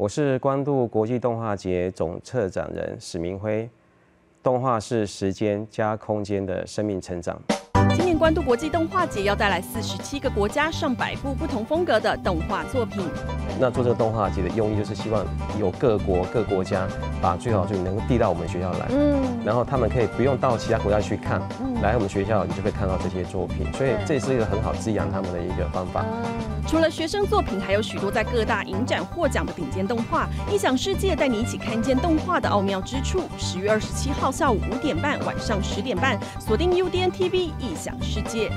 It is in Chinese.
我是关渡国际动画节总策展人史明辉。动画是时间加空间的生命成长。今年关渡国际动画节要带来四十七个国家、上百部不同风格的动画作品。那做这个动画节的用意就是希望有各国各国家把最好的作品能够递到我们学校来，嗯，然后他们可以不用到其他国家去看，来我们学校你就会看到这些作品，所以这也是一个很好滋养他们的一个方法。除了学生作品，还有许多在各大影展获奖的顶尖动画。异想世界带你一起看见动画的奥妙之处。十月二十七号下午五点半，晚上十点半，锁定 UDN TV 异想世界。